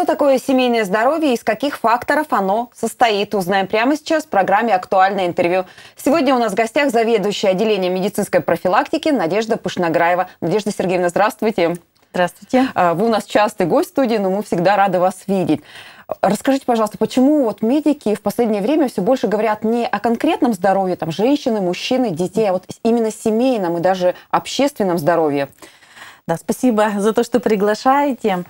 Что такое семейное здоровье и из каких факторов оно состоит, узнаем прямо сейчас в программе «Актуальное интервью». Сегодня у нас в гостях заведующая отделением медицинской профилактики Надежда Пышнограева. Надежда Сергеевна, здравствуйте. Здравствуйте. А, вы у нас частый гость студии, но мы всегда рады вас видеть. Расскажите, пожалуйста, почему вот медики в последнее время все больше говорят не о конкретном здоровье там, женщины, мужчины, детей, а вот именно семейном и даже общественном здоровье? Да, спасибо за то, что приглашаете.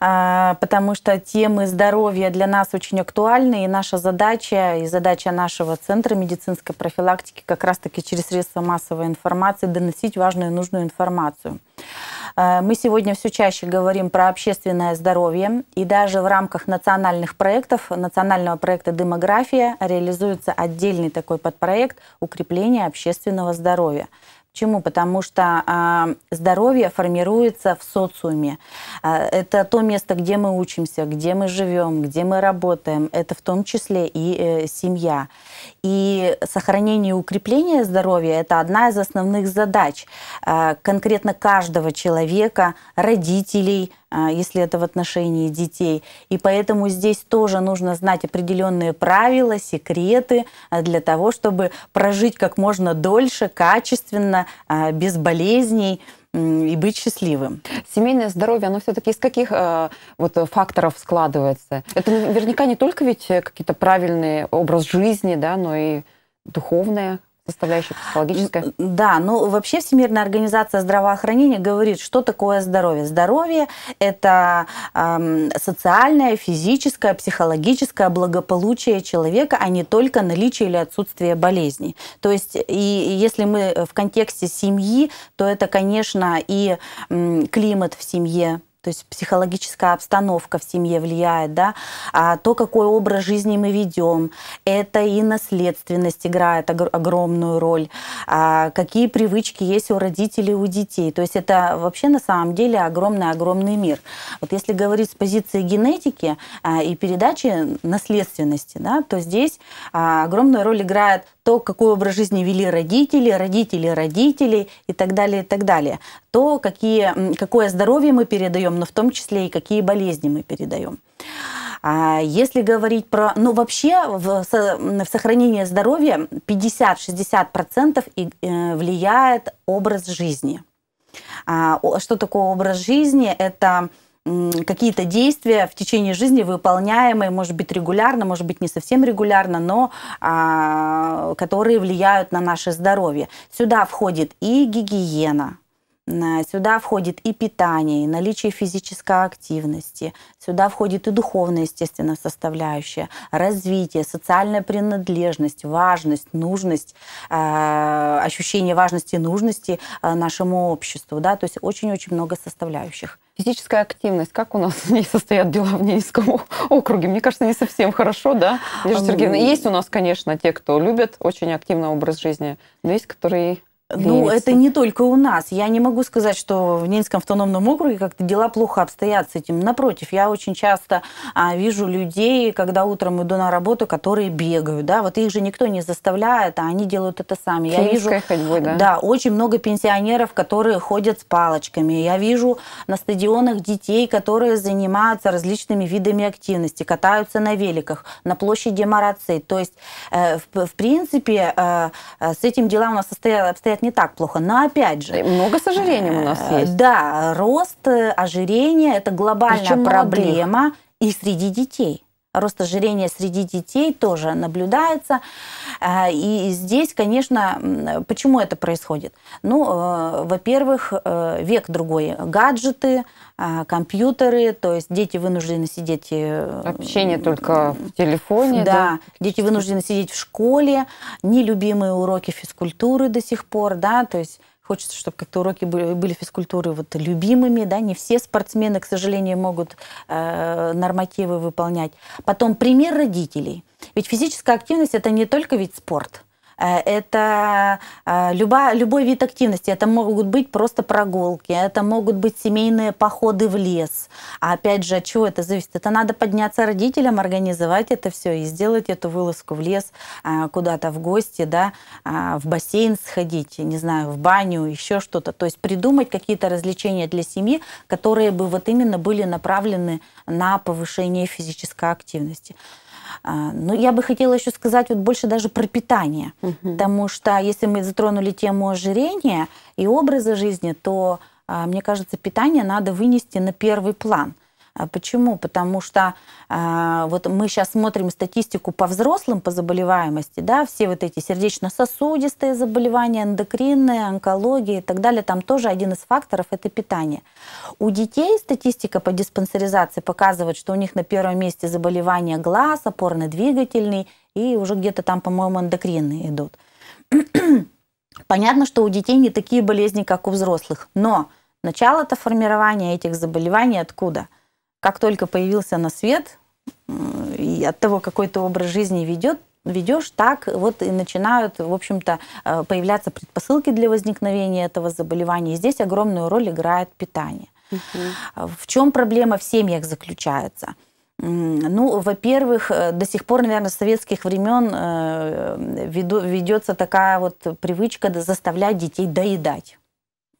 А, потому что темы здоровья для нас очень актуальны, и наша задача, и задача нашего Центра медицинской профилактики как раз-таки через средства массовой информации доносить важную и нужную информацию. А, мы сегодня все чаще говорим про общественное здоровье, и даже в рамках национальных проектов, национального проекта «Демография» реализуется отдельный такой подпроект укрепления общественного здоровья. Почему? Потому что э, здоровье формируется в социуме. Э, это то место, где мы учимся, где мы живем, где мы работаем. Это в том числе и э, семья. И сохранение и укрепление здоровья – это одна из основных задач э, конкретно каждого человека, родителей, если это в отношении детей. И поэтому здесь тоже нужно знать определенные правила, секреты а, для того, чтобы прожить как можно дольше, качественно, а, без болезней и быть счастливым. Семейное здоровье, оно все-таки из каких э, вот факторов складывается? Это наверняка не только ведь какие-то правильные образ жизни, да, но и духовное составляющая психологическая? Да, ну вообще Всемирная организация здравоохранения говорит, что такое здоровье. Здоровье – это эм, социальное, физическое, психологическое благополучие человека, а не только наличие или отсутствие болезней. То есть и если мы в контексте семьи, то это, конечно, и климат в семье, то есть психологическая обстановка в семье влияет, да, а то, какой образ жизни мы ведем, это и наследственность играет огромную роль, а какие привычки есть у родителей, у детей. То есть это вообще на самом деле огромный-огромный мир. Вот если говорить с позиции генетики а, и передачи наследственности, да, то здесь а, огромную роль играет то, какой образ жизни вели родители, родители родителей и так далее, и так далее. То, какие, какое здоровье мы передаем, но в том числе и какие болезни мы передаем. А если говорить про... Ну, вообще в, в сохранении здоровья 50-60% э, влияет образ жизни. А, что такое образ жизни? Это какие-то действия в течение жизни выполняемые, может быть, регулярно, может быть, не совсем регулярно, но а, которые влияют на наше здоровье. Сюда входит и гигиена, Сюда входит и питание, и наличие физической активности. Сюда входит и духовная, естественно, составляющая. Развитие, социальная принадлежность, важность, нужность, э, ощущение важности и нужности э, нашему обществу. Да? То есть очень-очень много составляющих. Физическая активность, как у нас в ней состоят дела в Ненецком округе? Мне кажется, не совсем хорошо, да, Надежда Сергеевна? Есть у нас, конечно, те, кто любят очень активный образ жизни, но есть, которые ну, это не только у нас. Я не могу сказать, что в Ненецком автономном округе как-то дела плохо обстоят с этим. Напротив, я очень часто а, вижу людей, когда утром иду на работу, которые бегают, да, вот их же никто не заставляет, а они делают это сами. Я вижу, ходьбой, да? Да, очень много пенсионеров, которые ходят с палочками. Я вижу на стадионах детей, которые занимаются различными видами активности, катаются на великах, на площади Марацей. То есть, э, в, в принципе, э, э с этим дела у нас обстоят, обстоят не так плохо. Но опять же... Много с ожирением у нас э, есть. Да, рост э, ожирения – это глобальная Причем проблема молодых. и среди детей. Рост ожирения среди детей тоже наблюдается. Э, и здесь, конечно, почему это происходит? Ну, во-первых, век другой. Гаджеты, компьютеры, то есть дети вынуждены сидеть... Общение только в телефоне. Да, да, дети вынуждены сидеть в школе, нелюбимые уроки физкультуры до сих пор, да, то есть Хочется, чтобы как-то уроки были, физкультуры вот любимыми, да, не все спортсмены, к сожалению, могут э, нормативы выполнять. Потом пример родителей. Ведь физическая активность это не только вид спорта. Э, это э, любая, любой вид активности. Это могут быть просто прогулки, это могут быть семейные походы в лес. А опять же, от чего это зависит? Это надо подняться родителям, организовать это все и сделать эту вылазку в лес, э, куда-то в гости, да, в бассейн сходить, не знаю, в баню, еще что-то. То есть придумать какие-то развлечения для семьи, которые бы вот именно были направлены на повышение физической активности. А, Но ну, я бы хотела еще сказать вот больше даже про питание, угу. потому что если мы затронули тему ожирения и образа жизни, то а, мне кажется, питание надо вынести на первый план. А почему? Потому что э, вот мы сейчас смотрим статистику по взрослым по заболеваемости, да, все вот эти сердечно-сосудистые заболевания, эндокринные, онкология и так далее, там тоже один из факторов – это питание. У детей статистика по диспансеризации показывает, что у них на первом месте заболевания глаз, опорно-двигательный и уже где-то там, по-моему, эндокринные идут. Понятно, что у детей не такие болезни, как у взрослых, но начало-то формирования этих заболеваний откуда – как только появился на свет, и от того, какой то образ жизни ведет, ведешь, так вот и начинают, в общем-то, э, появляться предпосылки для возникновения этого заболевания. И здесь огромную роль играет питание. Угу. В чем проблема в семьях заключается? Ну, во-первых, э, до сих пор, наверное, с советских времен э, ведется такая вот привычка заставлять детей доедать.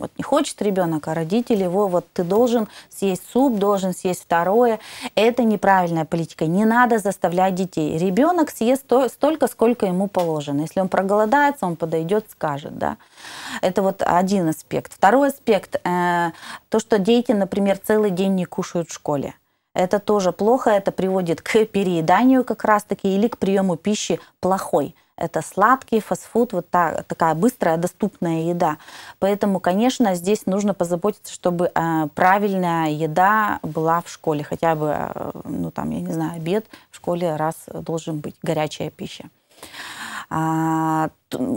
Вот не хочет ребенок, а родители его, вот ты должен съесть суп, должен съесть второе. Это неправильная политика. Не надо заставлять детей. Ребенок съест то, столько, сколько ему положено. Если он проголодается, он подойдет, скажет. Да? Это вот один аспект. Второй аспект, э, то, что дети, например, целый день не кушают в школе. Это тоже плохо, это приводит к перееданию как раз-таки или к приему пищи плохой это сладкий фастфуд, вот та, такая быстрая, доступная еда. Поэтому, конечно, здесь нужно позаботиться, чтобы э, правильная еда была в школе, хотя бы, э, ну там, я не знаю, обед в школе раз должен быть, горячая пища. А,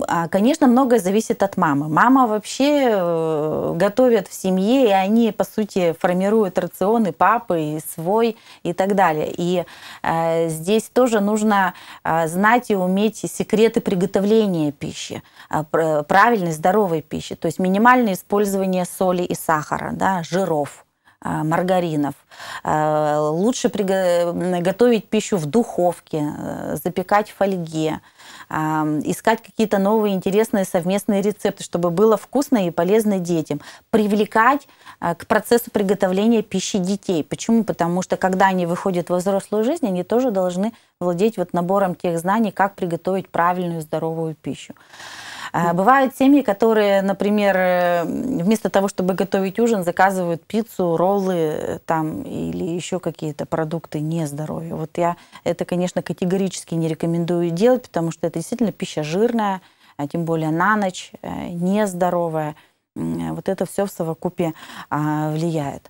а, конечно, многое зависит от мамы. Мама вообще э, готовит в семье, и они, по сути, формируют рационы папы, и свой и так далее. И э, здесь тоже нужно э, знать и уметь секреты приготовления пищи, э, правильной, здоровой пищи. То есть минимальное использование соли и сахара, да, жиров маргаринов. Э, лучше готовить пищу в духовке, запекать в фольге, искать какие-то новые интересные совместные рецепты, чтобы было вкусно и полезно детям. Привлекать а, к процессу приготовления пищи детей. Почему? Потому что когда они выходят во взрослую жизнь, они тоже должны владеть вот набором тех знаний, как приготовить правильную здоровую пищу. А, бывают семьи, которые, например, э, вместо того, чтобы готовить ужин, заказывают пиццу, роллы э, там или еще какие-то продукты нездоровые. Вот я это, конечно, категорически не рекомендую делать, потому что это действительно пища жирная, а тем более на ночь, э, нездоровая. Вот это все в совокупе а, влияет.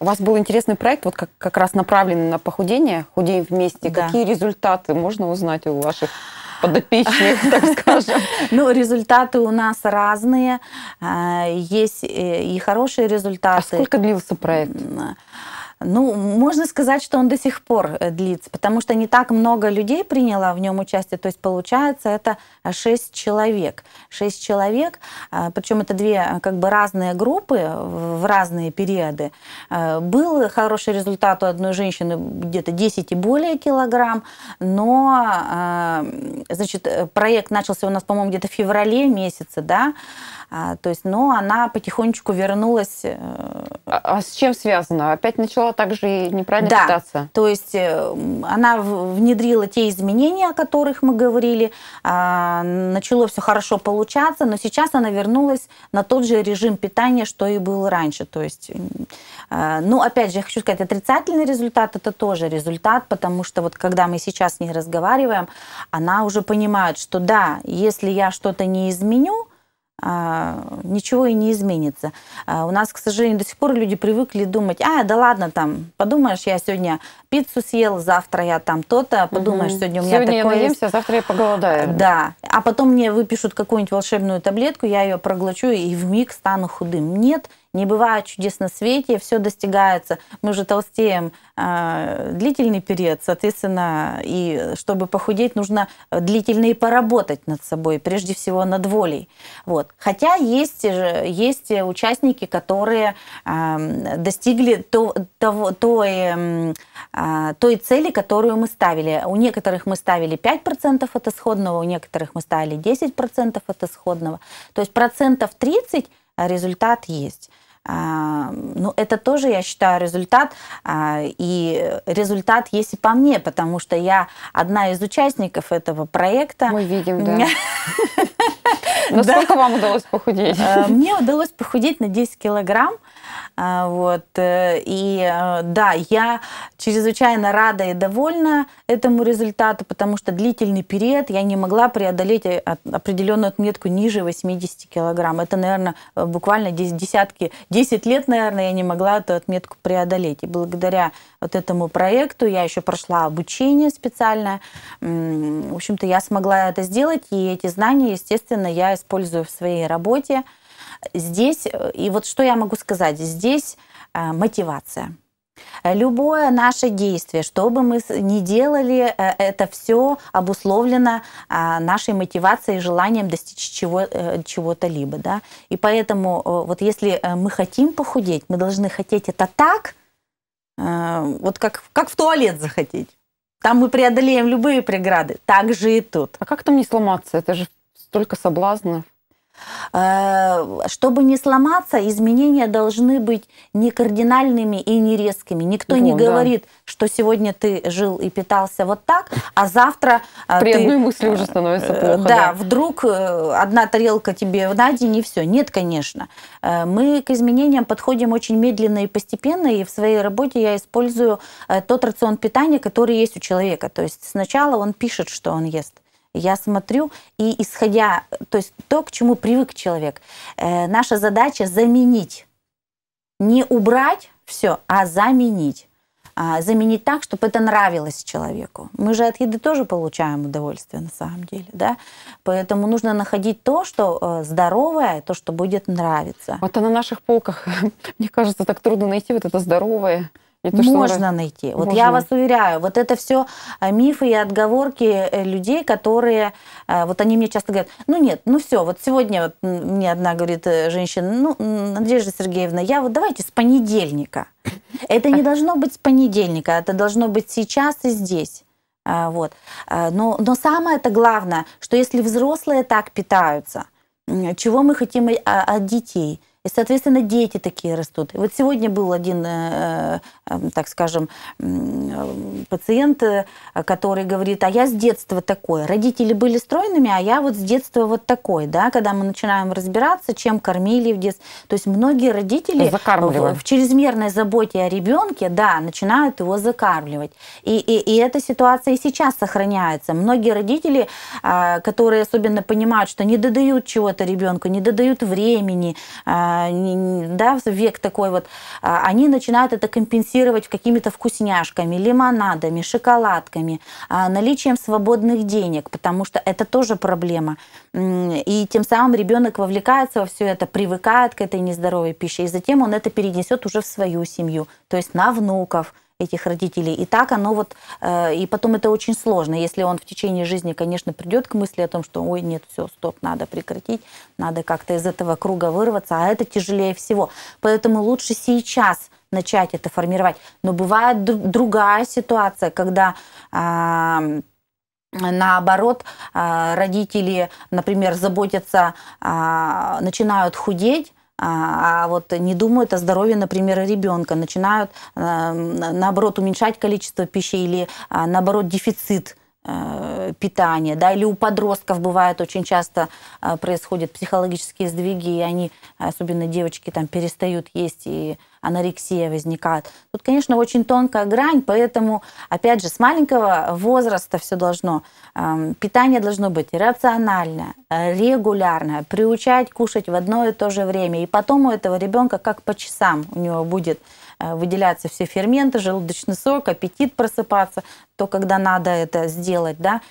У вас был интересный проект, вот как, как раз направленный на похудение, худеем вместе. Да. Какие результаты можно узнать у ваших подопечных, так скажем? Ну, результаты у нас разные. А, есть и хорошие результаты. А сколько длился проект? Ну, можно сказать, что он до сих пор э, длится, потому что не так много людей приняло в нем участие. То есть, получается, это шесть человек. Шесть человек, а, причем это две э, как бы разные группы в разные периоды. Э, был хороший результат у одной женщины где-то 10 и более килограмм, но значит, проект начался у нас, по-моему, где-то в феврале месяце, да, а, то есть, но она потихонечку вернулась. Э, а, а с чем связано? Опять начала также неправильно да, питаться? то есть э, она внедрила те изменения, о которых мы говорили, а, начало все хорошо получаться, но сейчас она вернулась на тот же режим питания, что и был раньше. То есть, ну, опять же, я хочу сказать, отрицательный результат – это тоже результат, потому что вот когда мы сейчас с ней разговариваем, она уже понимает, что да, если я что-то не изменю, а, ничего и не изменится. А, у нас, к сожалению, до сих пор люди привыкли думать, а, да ладно, там, подумаешь, я сегодня пиццу съел, завтра я там то-то, подумаешь, угу. сегодня у меня сегодня такое я наемся, есть. завтра я поголодаю. Да, а потом мне выпишут какую-нибудь волшебную таблетку, я ее проглочу и в миг стану худым. Нет, Не бывает чудес на свете, все достигается. Мы уже толстеем э, длительный период, соответственно, и чтобы похудеть, нужно длительно и поработать над собой, прежде всего над волей. Вот. Хотя есть, есть участники, которые э, достигли то, того, той, э, той цели, которую мы ставили. У некоторых мы ставили 5% от исходного, у некоторых мы ставили 10% от исходного. То есть процентов 30 результат есть. А, ну, это тоже, я считаю, результат. А, и результат есть и по мне, потому что я одна из участников этого проекта. Мы видим, да. Насколько вам удалось похудеть? Э, мне удалось похудеть на 10 килограмм. А, вот. Э, и э, да, я чрезвычайно рада и довольна этому результату, потому что длительный период я не могла преодолеть определенную отметку ниже 80 килограмм. Это, наверное, буквально десятки, 10 лет, наверное, я не могла эту отметку преодолеть. И благодаря вот этому проекту я еще прошла обучение специальное. В общем-то, я смогла это сделать, и эти знания, естественно, я использую в своей работе. Здесь, э, и вот что я могу сказать, здесь э, мотивация. Любое наше действие, что бы мы ни делали, э, это все обусловлено нашей мотивацией, желанием достичь чего, чего-то либо. Да? И поэтому вот если мы хотим похудеть, мы должны хотеть это так, вот как, как в туалет захотеть. Там мы преодолеем любые преграды. Так же и тут. А как там не сломаться? Это же столько соблазнов. Э, чтобы не сломаться, изменения должны быть не кардинальными и не резкими. Никто вот, не говорит, да. что сегодня ты жил и питался вот так, а завтра э, При ты, одной мысли уже становится э, плохо. Да, да, вдруг одна тарелка тебе на день и все. Нет, конечно. Мы к изменениям подходим очень медленно и постепенно, и в своей работе я использую тот рацион питания, который есть у человека. То есть сначала он пишет, что он ест я смотрю, и исходя, то есть то, к чему привык человек, э, наша задача заменить. Не убрать все, а заменить. А, заменить так, чтобы это нравилось человеку. Мы же от еды тоже получаем удовольствие на самом деле, да? Поэтому нужно находить то, что э, здоровое, то, что будет нравиться. Вот на наших полках, мне кажется, так трудно найти вот это здоровое. То, Можно что... найти. Вот Можно. я вас уверяю, вот это все э, мифы и отговорки э, людей, которые, э, вот они мне часто говорят, ну нет, ну все, вот сегодня вот мне одна говорит женщина, ну, Надежда Сергеевна, я вот давайте с понедельника. Это не должно быть с понедельника, это должно быть сейчас и здесь. Вот. Но, но самое это главное, что если взрослые так питаются, чего мы хотим от детей – и, соответственно, дети такие растут. И вот сегодня был один, э, э, так скажем, пациент, э, который говорит, а я с детства такой. Родители были стройными, а я вот с детства вот такой. Да? Когда мы начинаем разбираться, чем кормили в детстве. То есть многие родители в, в чрезмерной заботе о ребенке, да, начинают его закармливать. И, и, и эта ситуация и сейчас сохраняется. Многие родители, которые особенно понимают, что не додают чего-то ребенку, не додают времени, да, век такой вот, а, они начинают это компенсировать какими-то вкусняшками, лимонадами, шоколадками, а, наличием свободных денег, потому что это тоже проблема. И тем самым ребенок вовлекается во все это, привыкает к этой нездоровой пище, и затем он это перенесет уже в свою семью, то есть на внуков, этих родителей. И так оно вот, э, и потом это очень сложно. Если он в течение жизни, конечно, придет к мысли о том, что, ой, нет, все, стоп, надо прекратить, надо как-то из этого круга вырваться, а это тяжелее всего. Поэтому лучше сейчас начать это формировать. Но бывает другая ситуация, когда наоборот, родители, например, заботятся, начинают худеть, а, а вот не думают о здоровье, например, ребенка, начинают, э, наоборот, уменьшать количество пищи или, а, наоборот, дефицит э, питания, да, или у подростков бывает очень часто э, происходят психологические сдвиги, и они, особенно девочки, там перестают есть и анорексия возникает. Тут, конечно, очень тонкая грань, поэтому, опять же, с маленького возраста все должно, э, питание должно быть рациональное, регулярное, приучать кушать в одно и то же время. И потом у этого ребенка как по часам у него будет выделяются все ферменты, желудочный сок, аппетит просыпаться, то, когда надо это сделать, да,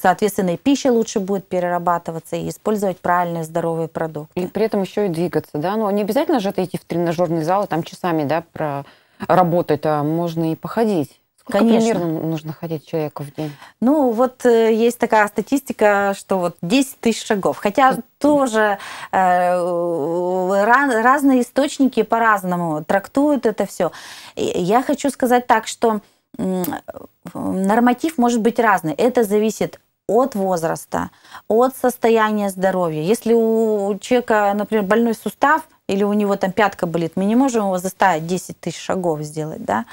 соответственно, и пища лучше будет перерабатываться и использовать правильные здоровые продукты. И при этом еще и двигаться, да? Но не обязательно же это идти в тренажерный зал и там часами, да, про работать, а можно и походить. Сколько Конечно. примерно нужно ходить человеку в день? Ну, вот э, есть такая статистика, что вот 10 тысяч шагов. Хотя тоже э, ra- разные источники по-разному трактуют это все. Я хочу сказать так, что норматив может быть разный. Это зависит от возраста, от состояния здоровья. Если у человека, например, больной сустав или у него там пятка болит, мы не можем его заставить 10 тысяч шагов сделать, да.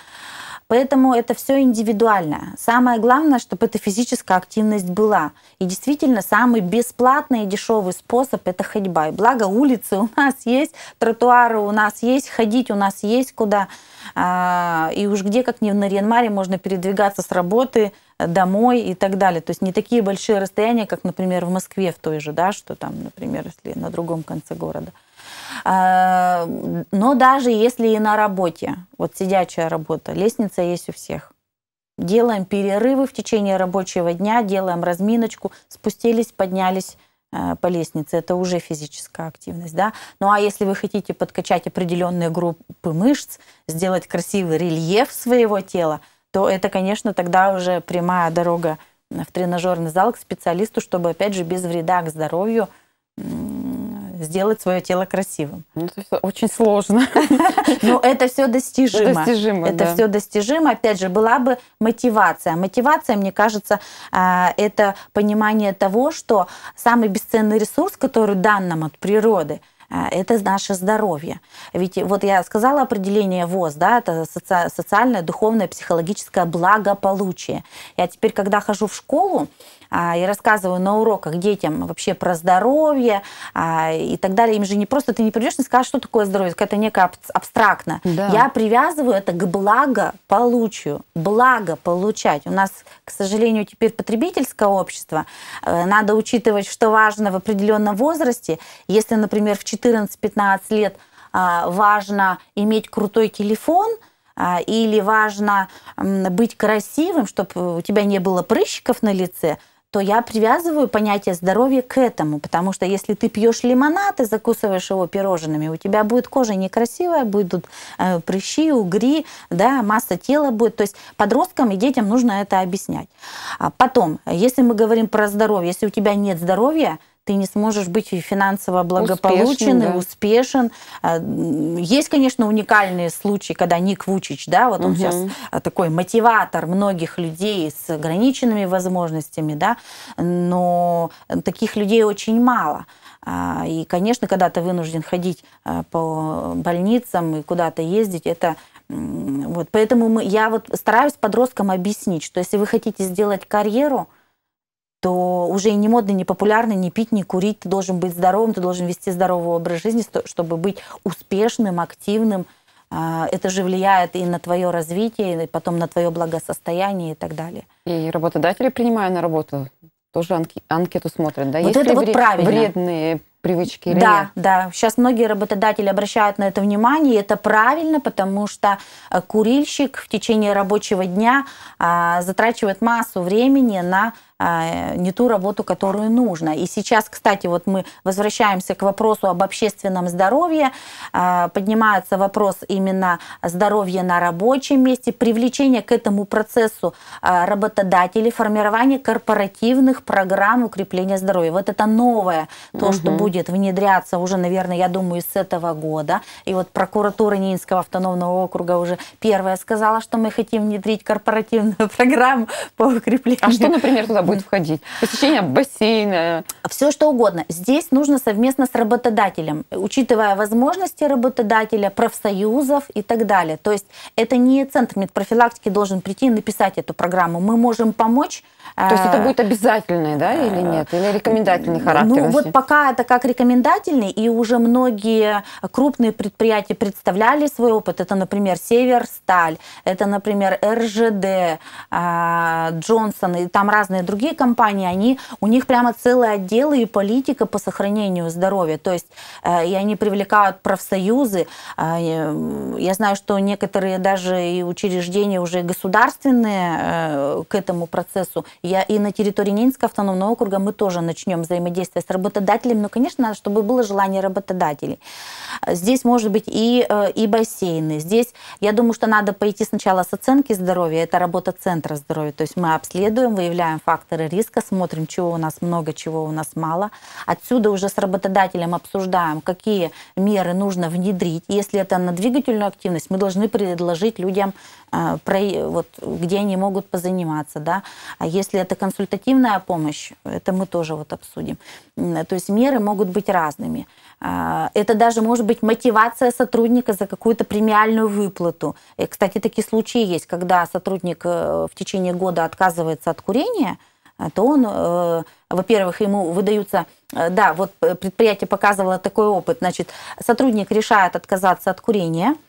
Поэтому это все индивидуально. Самое главное, чтобы эта физическая активность была. И действительно, самый бесплатный и дешевый способ – это ходьба. И благо улицы у нас есть, тротуары у нас есть, ходить у нас есть куда. А, и уж где, как не в Нарьянмаре, можно передвигаться с работы домой и так далее. То есть не такие большие расстояния, как, например, в Москве в той же, да, что там, например, если на другом конце города. А, но даже если и на работе, вот сидячая работа, лестница есть у всех. Делаем перерывы в течение рабочего дня, делаем разминочку, спустились, поднялись э, по лестнице. Это уже физическая активность. Да? Ну а если вы хотите подкачать определенные группы мышц, сделать красивый рельеф своего тела, то это, конечно, тогда уже прямая дорога в тренажерный зал к специалисту, чтобы, опять же, без вреда к здоровью сделать свое тело красивым. Ну, это очень сложно. Но это все достижимо. Достижимо, Это да. все достижимо. Опять же, была бы мотивация. Мотивация, мне кажется, а, это понимание того, что самый бесценный ресурс, который дан нам от природы, а, это наше здоровье. Ведь вот я сказала определение ВОЗ, да, это соци- социальное, духовное, психологическое благополучие. Я теперь, когда хожу в школу, и рассказываю на уроках детям вообще про здоровье а, и так далее. Им же не просто ты не придешь и скажешь, что такое здоровье, это некое аб- абстрактно. Да. Я привязываю это к благополучию. Благо получать. У нас, к сожалению, теперь потребительское общество. Э, Надо учитывать, что важно в определенном возрасте. Если, например, в 14-15 лет а, важно иметь крутой телефон, а, или важно быть красивым, чтобы у тебя не было прыщиков на лице, то я привязываю понятие здоровья к этому, потому что если ты пьешь лимонад и закусываешь его пирожными, у тебя будет кожа некрасивая, будут э, прыщи, угри, да, масса тела будет. То есть подросткам и детям нужно это объяснять. А потом, если мы говорим про здоровье, если у тебя нет здоровья, ты не сможешь быть финансово благополучен, да. и успешен. А, Есть, конечно, уникальные случаи, когда Ник Вучич, да, вот он Мгм. сейчас а, такой мотиватор многих людей с ограниченными возможностями, да, но таких людей очень мало. А, И, конечно, когда ты вынужден ходить по больницам и куда-то ездить, это вот, поэтому мы, я вот стараюсь подросткам объяснить, что если вы хотите сделать карьеру, то уже и не модно, не популярно не пить, не курить. Ты должен быть здоровым, ты должен вести здоровый образ жизни, чтобы быть успешным, активным. А, Это же влияет и на твое развитие, и потом на твое благосостояние и так далее. И работодатели, принимая на работу, тоже анкету смотрят, да? Вот Есть это вот вре- правильно. вредные привычки или да, нет? да. Сейчас многие работодатели обращают на это внимание, и это правильно, потому что э, курильщик в течение рабочего дня а, затрачивает массу времени на не ту работу, которую нужно. И сейчас, кстати, вот мы возвращаемся к вопросу об общественном здоровье. А, Поднимается вопрос именно здоровья на рабочем месте, привлечение к этому процессу а, работодателей, формирование корпоративных программ укрепления здоровья. Вот это новое, то, что Мгм. будет внедряться уже, наверное, я думаю, с этого года. И вот прокуратура Нинского автономного округа уже первая сказала, что мы хотим внедрить корпоративную программу по укреплению А что, например, туда будет входить? Посещение бассейна, все что угодно. Здесь нужно совместно с работодателем, учитывая возможности работодателя, профсоюзов и так далее. То есть это не центр медпрофилактики должен прийти и написать эту программу. Мы можем помочь. То есть это э, будет обязательное, да, или нет? Или рекомендательный характер? Ну, вот пока это как рекомендательный, и уже многие крупные предприятия представляли свой опыт. Это, например, Северсталь, это, например, РЖД, а, Джонсон, и там разные другие другие компании, они, у них прямо целые отделы и политика по сохранению здоровья. То есть э, и они привлекают профсоюзы. Э, я знаю, что некоторые даже и учреждения уже государственные э, к этому процессу. Я и на территории Ненецкого автономного округа мы тоже начнем взаимодействие с работодателями. Но, конечно, надо, чтобы было желание работодателей. Здесь может быть и, и бассейны. Здесь, я думаю, что надо пойти сначала с оценки здоровья. Это работа центра здоровья. То есть мы обследуем, выявляем факторы риска, смотрим, чего у нас много, чего у нас мало. Отсюда уже с работодателем обсуждаем, какие меры нужно внедрить. Если это на двигательную активность, мы должны предложить людям, э, вот, где они могут позаниматься. Да? А если это консультативная помощь, это мы тоже вот обсудим. То есть меры могут быть разными. А, это даже может быть мотивация сотрудника за какую-то премиальную выплату. И, кстати, такие случаи есть, когда сотрудник э, в течение года отказывается от курения, то он, э, во-первых, ему выдаются, да, вот предприятие показывало такой опыт, значит, сотрудник решает отказаться от курения –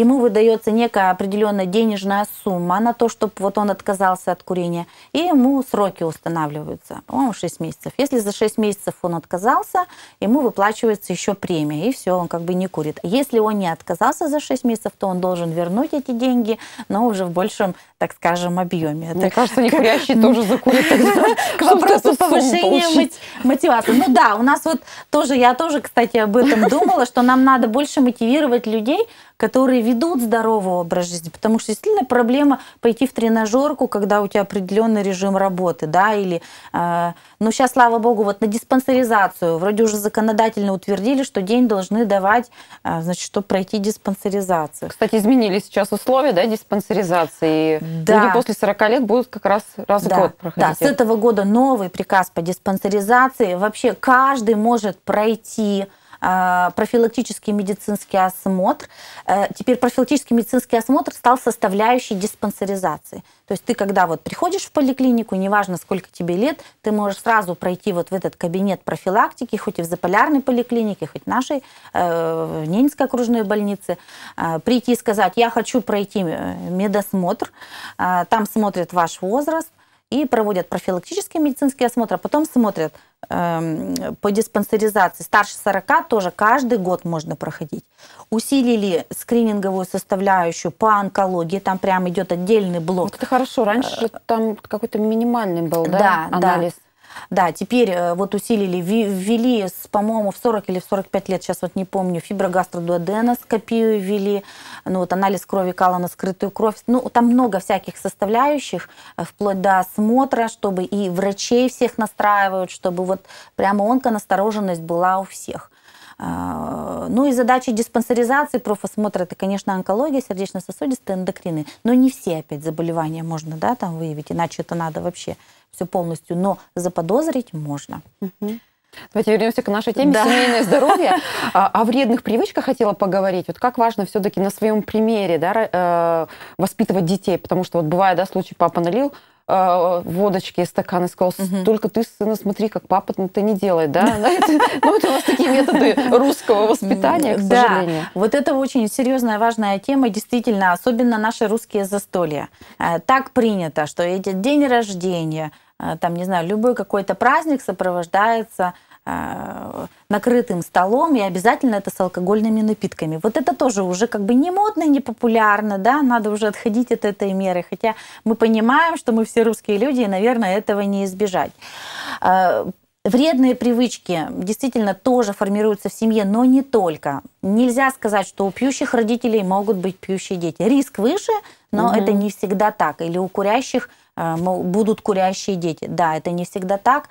ему выдается некая определенная денежная сумма на то, чтобы вот он отказался от курения, и ему сроки устанавливаются, по 6 месяцев. Если за 6 месяцев он отказался, ему выплачивается еще премия, и все, он как бы не курит. Если он не отказался за 6 месяцев, то он должен вернуть эти деньги, но уже в большем, так скажем, объеме. Мне Это кажется, не курящий тоже закурит. К вопросу повышения мотивации. Ну да, у нас вот тоже, я тоже, кстати, об этом думала, что нам надо больше мотивировать людей, которые ведут здоровый образ жизни, потому что действительно проблема пойти в тренажерку, когда у тебя определенный режим работы, да, или, э, ну сейчас, слава богу, вот на диспансеризацию, вроде уже законодательно утвердили, что день должны давать, э, значит, чтобы пройти диспансеризацию. Кстати, изменились сейчас условия, да, диспансеризации, да. люди после 40 лет будут как раз раз да. в год проходить. Да, с этого года новый приказ по диспансеризации, вообще каждый может пройти профилактический медицинский осмотр. Э, теперь профилактический медицинский осмотр стал составляющей диспансеризации. То есть ты, когда вот приходишь в поликлинику, неважно, сколько тебе лет, ты можешь сразу пройти вот в этот кабинет профилактики, хоть и в заполярной поликлинике, хоть в нашей, э, в Ненецкой окружной больнице, э, прийти и сказать, я хочу пройти медосмотр, там смотрят ваш возраст, и проводят профилактический медицинский осмотр, а потом смотрят э, по диспансеризации. Старше 40 тоже каждый год можно проходить. Усилили скрининговую составляющую по онкологии, там прям идет отдельный блок. Вот это хорошо, раньше э, там какой-то минимальный был, да, да анализ? Да. Да, теперь э, вот усилили, ввели, по-моему, в 40 или в 45 лет, сейчас вот не помню, фиброгастродуоденоскопию ввели, ну вот анализ крови кала на скрытую кровь. Ну, там много всяких составляющих, э, вплоть до осмотра, чтобы и врачей всех настраивают, чтобы вот прямо онконастороженность была у всех. А, ну и задача диспансеризации, профосмотра, это, конечно, онкология, сердечно-сосудистые, эндокрины. Но не все опять заболевания можно да, там выявить, иначе это надо вообще все полностью. Но заподозрить можно. Давайте вернемся к нашей теме да. семейное здоровье. А, о вредных привычках хотела поговорить. Вот как важно все-таки на своем примере да, э, воспитывать детей, потому что вот бывает, да, случай, папа налил э, водочки, стакан и сказал, только ты, сына, смотри, как папа это не делает, да? Ну, это у нас такие методы русского воспитания, к сожалению. вот это очень серьезная, важная тема, действительно, особенно наши русские застолья. Э, так принято, что день рождения, э, там, не знаю, любой какой-то праздник сопровождается накрытым столом, и обязательно это с алкогольными напитками. Вот это тоже уже как бы не модно, не популярно, да, надо уже отходить от этой меры, хотя мы понимаем, что мы все русские люди, и, наверное, этого не избежать. Э, вредные привычки действительно тоже формируются в семье, но не только. Нельзя сказать, что у пьющих родителей могут быть пьющие дети. Риск выше, но угу. это не всегда так. Или у курящих э, будут курящие дети. Да, это не всегда так.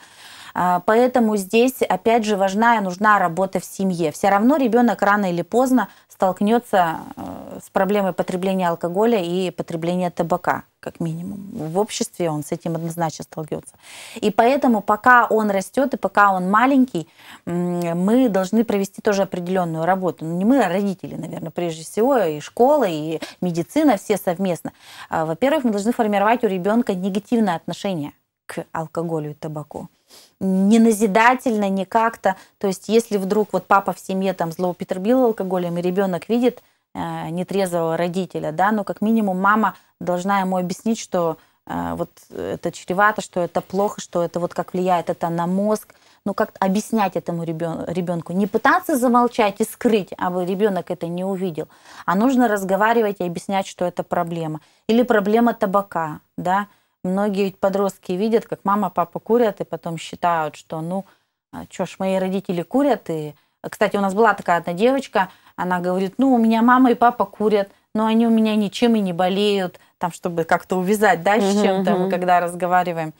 А, поэтому здесь, опять же, важна и нужна работа в семье. Все равно ребенок рано или поздно столкнется э, с проблемой потребления алкоголя и потребления табака, как минимум. В обществе он с этим однозначно столкнется. И поэтому, пока он растет и пока он маленький, мы должны провести тоже определенную работу. Ну, не мы, а родители, наверное, прежде всего, и школа, и медицина, все совместно. А, во-первых, мы должны формировать у ребенка негативное отношение к алкоголю и табаку не назидательно, не как-то. То есть если вдруг вот папа в семье там злоупотребил алкоголем, и ребенок видит э, нетрезвого родителя, да, но как минимум мама должна ему объяснить, что э, вот это чревато, что это плохо, что это вот как влияет это на мозг. Ну, как объяснять этому ребенку. Не пытаться замолчать и скрыть, а бы ребенок это не увидел, а нужно разговаривать и объяснять, что это проблема. Или проблема табака, да. Многие ведь подростки видят, как мама, папа курят, и потом считают, что, ну, а что ж, мои родители курят. И, кстати, у нас была такая одна девочка, она говорит, ну, у меня мама и папа курят, но они у меня ничем и не болеют, там, чтобы как-то увязать, да, с чем-то, мы когда разговариваем.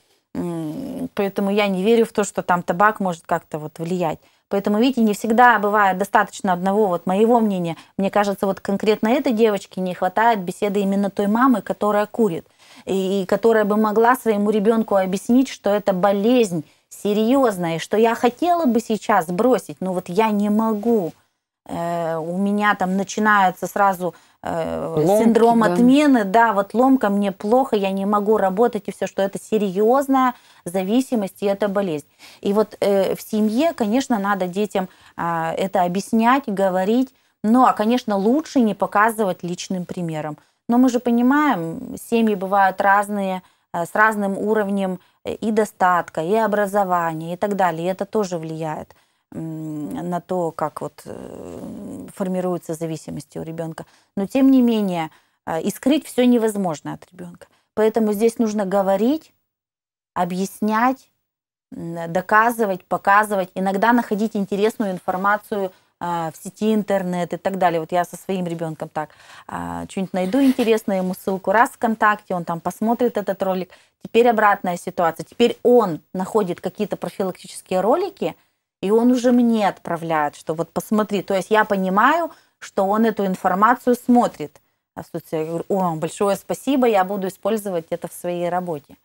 Поэтому я не верю в то, что там табак может как-то вот влиять. Поэтому, видите, не всегда бывает достаточно одного вот моего мнения. Мне кажется, вот конкретно этой девочке не хватает беседы именно той мамы, которая курит, и, которая бы могла своему ребенку объяснить, что это болезнь серьезная, что я хотела бы сейчас бросить, но вот я не могу. Э, у меня там начинается сразу э, Ломки, синдром да. отмены, да, вот ломка, мне плохо, я не могу работать, и все, что это серьезная зависимость, и это болезнь. И вот э, в семье, конечно, надо детям э, это объяснять, говорить, ну, а, конечно, лучше не показывать личным примером. Но мы же понимаем, семьи бывают разные, э, с разным уровнем э, и достатка, и образования, и так далее. И это тоже влияет на то, как вот э, формируются зависимости у ребенка. Но тем не менее, э, и скрыть все невозможно от ребенка. Поэтому здесь нужно говорить, объяснять, доказывать, показывать, иногда находить интересную информацию в сети интернет и так далее. Вот я со своим ребенком так что-нибудь найду интересное, ему ссылку раз ВКонтакте, он там посмотрит этот ролик. Теперь обратная ситуация. Теперь он находит какие-то профилактические ролики – и он уже мне отправляет, что вот посмотри. То есть я понимаю, что он эту информацию смотрит. А я говорю, о, большое спасибо, я буду использовать это в своей работе.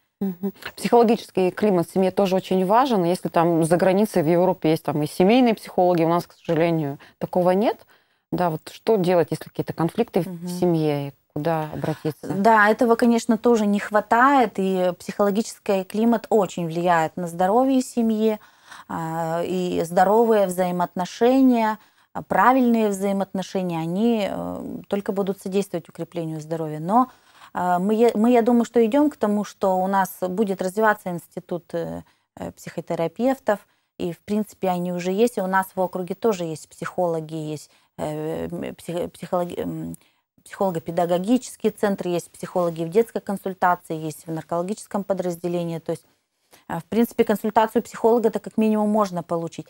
Психологический климат в семье тоже очень важен. Если там за границей в Европе есть там и семейные психологи, у нас, к сожалению, такого нет. Да, вот что делать, если какие-то конфликты угу. в семье, куда обратиться? Да, этого, конечно, тоже не хватает, и психологический климат очень влияет на здоровье семьи. А, и здоровые взаимоотношения, а, правильные взаимоотношения, они э, только будут содействовать укреплению здоровья. Но мы, мы, я думаю, что идем к тому, что у нас будет развиваться институт э, э, психотерапевтов, и, в принципе, они уже есть, и у нас в округе тоже есть психологи, есть психологи, психолого-педагогический центр, есть психологи в детской консультации, есть в наркологическом подразделении. То есть а, в принципе, консультацию психолога это как минимум можно получить.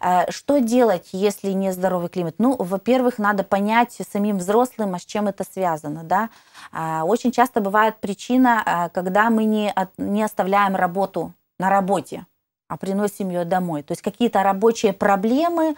А, что делать, если не здоровый климат? Ну, во-первых, надо понять самим взрослым, а с чем это связано. Да? А, очень часто бывает причина, когда мы не, не оставляем работу на работе, а приносим ее домой. То есть какие-то рабочие проблемы,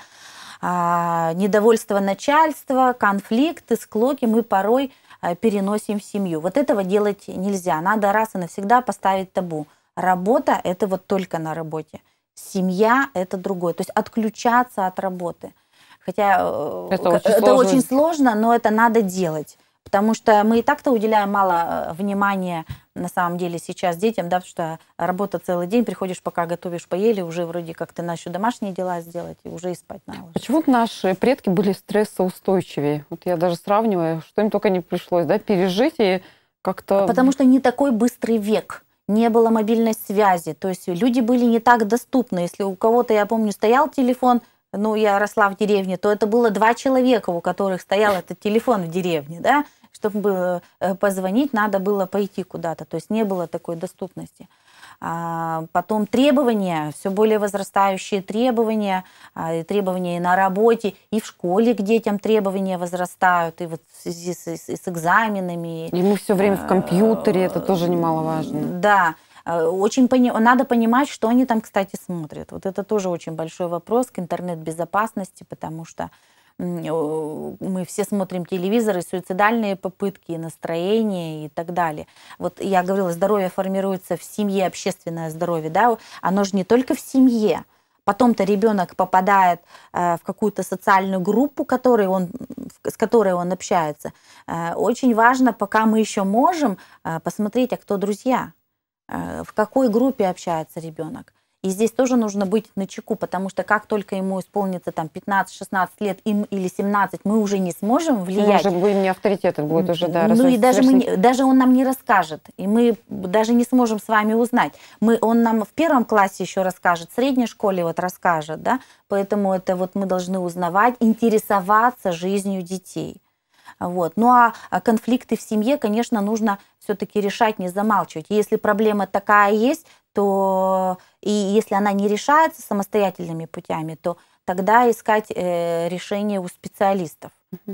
недовольство начальства, конфликты, склоки мы порой переносим в семью. Вот этого делать нельзя. Надо раз и навсегда поставить табу – Работа – это вот только на работе. Семья – это другое. То есть отключаться от работы. Хотя э, это, очень, это сложно. очень сложно, но это надо делать. Потому что мы и так-то уделяем мало э, внимания на самом деле сейчас детям, да, потому что работа целый день, приходишь, пока готовишь, поели, уже вроде как ты начал домашние дела сделать, и уже и спать надо. Почему наши предки были стрессоустойчивее? Вот я даже сравниваю, что им только не пришлось, да, пережить и как-то... Потому что не такой быстрый век не было мобильной связи, то есть люди были не так доступны. Если у кого-то, я помню, стоял телефон, ну, я росла в деревне, то это было два человека, у которых стоял этот телефон в деревне, да, чтобы э, позвонить, надо было пойти куда-то, то есть не было такой доступности. А, потом требования, все более возрастающие требования, а, требования и на работе, и в школе к детям требования возрастают, и вот в связи с, с, с экзаменами. И мы все время в компьютере, это тоже немаловажно. Да, а, очень пони... надо понимать, что они там, кстати, смотрят. Вот это тоже очень большой вопрос к интернет-безопасности, потому что мы все смотрим телевизор, и суицидальные попытки, и настроение и так далее. Вот я говорила, здоровье формируется в семье, общественное здоровье, да, оно же не только в семье. Потом-то ребенок попадает э, в какую-то социальную группу, которой он, с которой он общается. Э, очень важно, пока мы еще можем, э, посмотреть, а кто друзья, в какой группе общается ребенок. И здесь тоже нужно быть на чеку, потому что как только ему исполнится там 15-16 лет им, или 17, мы уже не сможем влиять. Мы уже будем не авторитет, это будет уже, да, Ну и даже, мы, не- даже он нам не расскажет, и мы даже не сможем с вами узнать. Мы, он нам в первом классе еще расскажет, в средней школе вот расскажет, да, поэтому это вот мы должны узнавать, интересоваться жизнью детей. Вот. Ну а а конфликты в семье, конечно, нужно все-таки решать, не замалчивать. Если проблема такая есть, то и если она не решается самостоятельными путями, то тогда искать э, решение у специалистов. И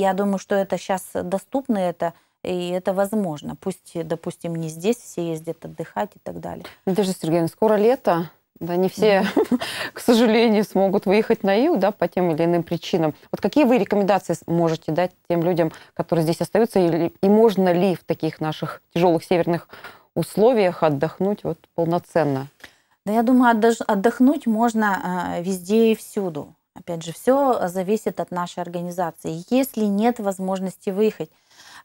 я думаю, что это сейчас доступно, это и это возможно. Пусть, допустим, не здесь все ездят отдыхать и так далее. Надежда Сергеевна, скоро лето. Да, не все, к сожалению, смогут выехать на юг, да, по тем или иным причинам. Вот какие вы рекомендации можете дать тем людям, которые здесь остаются, или- и можно ли в таких наших тяжелых северных условиях отдохнуть вот полноценно? Да, я думаю, отдохнуть можно а, везде и всюду. Опять же, все зависит от нашей организации. Если нет возможности выехать,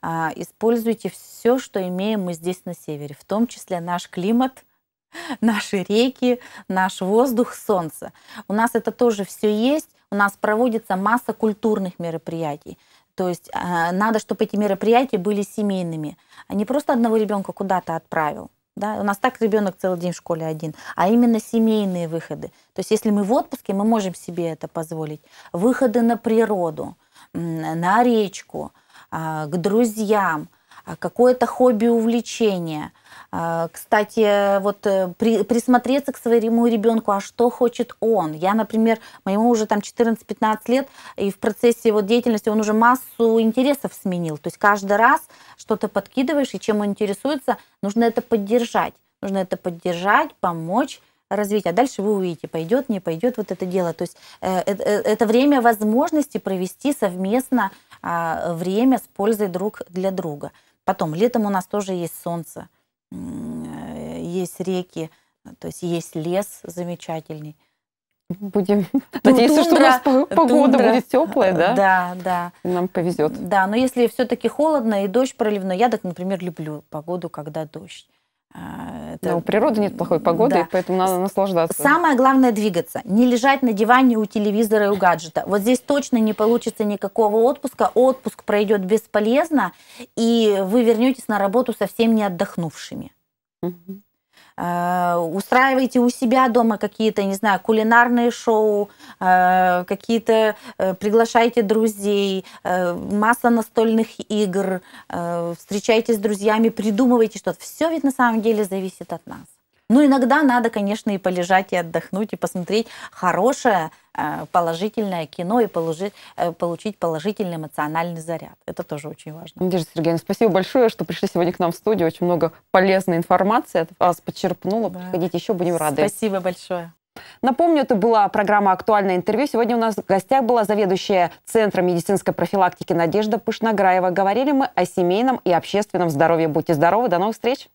а, используйте все, что имеем мы здесь на севере, в том числе наш климат, наши реки, наш воздух, солнце. У нас это тоже все есть. У нас проводится масса культурных мероприятий. То есть а, надо, чтобы эти мероприятия были семейными, а не просто одного ребенка куда-то отправил. Да? У нас так ребенок целый день в школе один, а именно семейные выходы. То есть если мы в отпуске, мы можем себе это позволить. Выходы на природу, на речку, а, к друзьям, а, какое-то хобби, увлечение. А, Кстати, вот э, при- присмотреться к своему ребенку, а что хочет он. Я, например, моему уже там 14-15 лет, и в процессе вот деятельности он уже массу интересов сменил. То есть каждый раз что-то подкидываешь, и чем он интересуется, нужно это поддержать. Нужно это поддержать, помочь развить, а дальше вы увидите, пойдет, не пойдет вот это дело. То есть э, э, это время возможности провести совместно а, время с пользой друг для друга. Потом, летом у нас тоже есть солнце, есть реки, то есть есть лес замечательный. Будем надеяться, что у нас по- погода тундра. будет теплая, да? Да, да. Нам повезет. Да, но если все-таки холодно и дождь проливной, я так, например, люблю погоду, когда дождь. А, это- Да, у природы нет плохой погоды, Да. и поэтому надо наслаждаться. Самое главное двигаться, не лежать на диване у телевизора и у гаджета. Вот здесь точно не получится никакого отпуска. Отпуск пройдет бесполезно, и вы вернетесь на работу совсем не отдохнувшими. Мгм. Э, Устраивайте у себя дома какие-то, не знаю, кулинарные шоу, э, какие-то э, приглашайте друзей, масса настольных игр, встречайтесь с друзьями, придумывайте что-то. Все ведь на самом деле зависит от нас. Ну, иногда надо, конечно, и полежать, и отдохнуть, и посмотреть хорошее, э, положительное кино, и э, получить положительный эмоциональный заряд. Это тоже очень важно. Надежда Сергеевна, спасибо большое, что пришли сегодня к нам в студию. Очень много полезной информации от вас подчерпнула. Да. Приходите еще, будем рады. Спасибо большое. Напомню, это была программа «Актуальное интервью». Сегодня у нас в гостях была заведующая Центром медицинской профилактики Надежда Пышнограева. Говорили мы о семейном и общественном здоровье. Будьте здоровы, до новых встреч!